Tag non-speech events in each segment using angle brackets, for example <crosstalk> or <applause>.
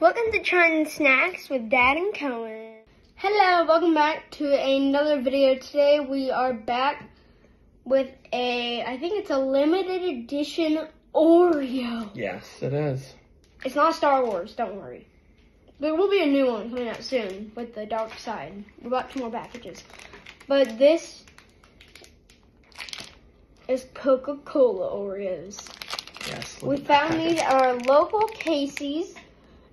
Welcome to Trying Snacks with Dad and Cohen. Hello, welcome back to another video. Today we are back with a, I think it's a limited edition Oreo. Yes, it is. It's not Star Wars, don't worry. There will be a new one coming out soon with the dark side. We bought two more packages. But this is Coca-Cola Oreos. Yes. We look at the found these at our local Casey's,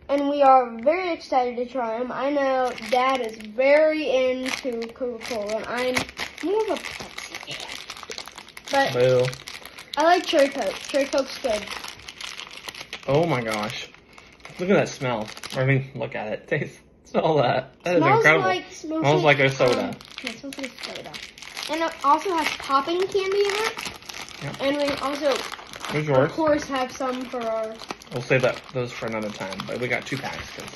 and we are very excited to try them. I know Dad is very into Coca-Cola, and I'm more of a Pepsi fan. But Boo. I like Cherry Coke. Cherry Coke's good. Oh my gosh. Look at that smell. I mean, look at it. <laughs> Taste. Smell that. That is smells incredible. like smells, Smells like a um, soda. yeah, it smells like a soda. And it also has popping candy in it. Yep. And we also, Here's of yours. course, have some for our. We'll save that those for another time. But we got two packs because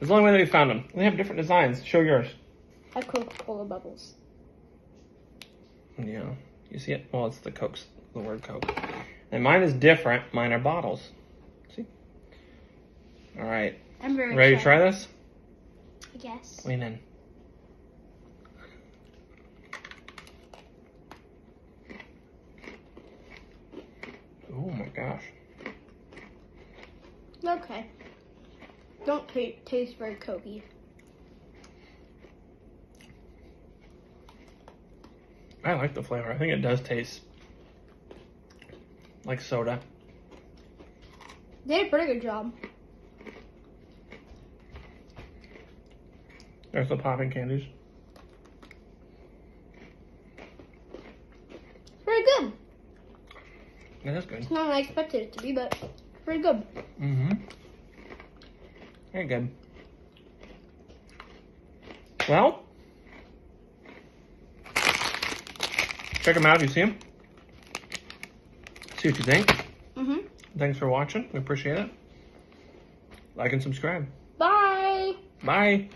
it's the only way that we found them. They have different designs. Show yours. I have Coca-Cola bubbles. Yeah. You see it? Well, it's the Coke's the word Coke. And mine is different. Mine are bottles. See? All right. I'm very Ready to try this? I guess. Lean in. Oh my gosh. Okay. Don't taste very cokey. I like the flavor. I think it does taste like soda. They did a pretty good job. There's the popping candies. Pretty good. That is good. It's not what I expected it to be, but pretty good. Mm-hmm. Very good. Well, check them out if you see them. See what you think. Mm-hmm. Thanks for watching. We appreciate it. Like and subscribe. Bye. Bye.